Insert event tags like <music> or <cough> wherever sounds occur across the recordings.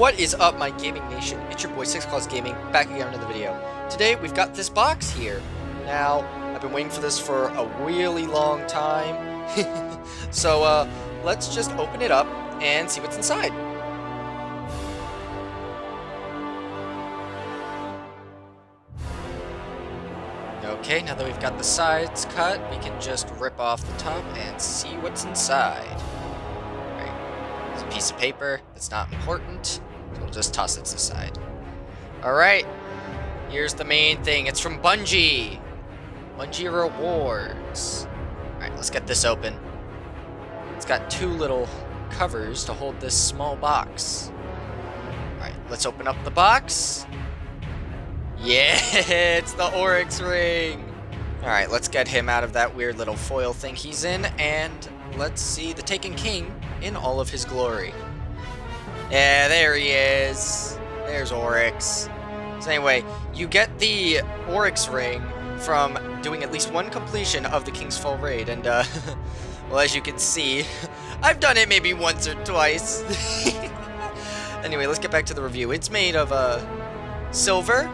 What is up, my gaming nation? It's your boy Six Claws Gaming, back again with another video. Today, we've got this box here. Now, I've been waiting for this for a really long time. <laughs> so, uh, let's just open it up and see what's inside. Okay, now that we've got the sides cut, we can just rip off the top and see what's inside. Right. It's a piece of paper that's not important, we'll just toss it to the side. Alright, here's the main thing. It's from Bungie. Bungie Rewards. Alright, let's get this open. It's got two little covers to hold this small box. Alright, let's open up the box. Yeah, <laughs> it's the Oryx ring. Alright, let's get him out of that weird little foil thing he's in, and let's see the Taken King in all of his glory. Yeah, there he is. There's Oryx. So anyway, you get the Oryx ring from doing at least one completion of the King's Fall raid, and uh, <laughs> well, as you can see, <laughs> I've done it maybe once or twice. <laughs> anyway, let's get back to the review. It's made of uh, silver,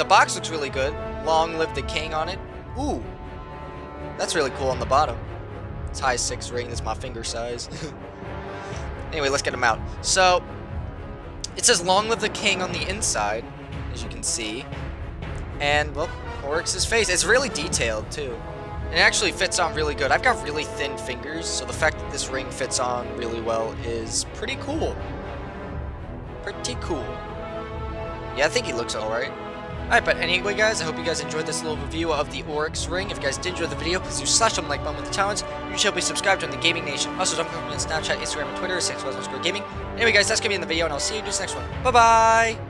the box looks really good. Long live the king on it. Ooh. That's really cool on the bottom. It's high 6 ring. That's my finger size. anyway, let's get him out. So, it says long live the king on the inside, as you can see. And, well, Oryx's face. It's really detailed, too. And it actually fits on really good. I've got really thin fingers, so the fact that this ring fits on really well is pretty cool. Pretty cool. Yeah, I think he looks alright. Alright, but anyway guys, I hope you guys enjoyed this little review of the Oryx Ring. If you guys did enjoy the video, please do slash the like button with the challenge. You should be subscribed to the Gaming Nation. Also, don't forget me on Snapchat, Instagram, and Twitter, 6 underscore gaming. Anyway guys, that's going to be in the video, and I'll see you in the next one. Bye-bye!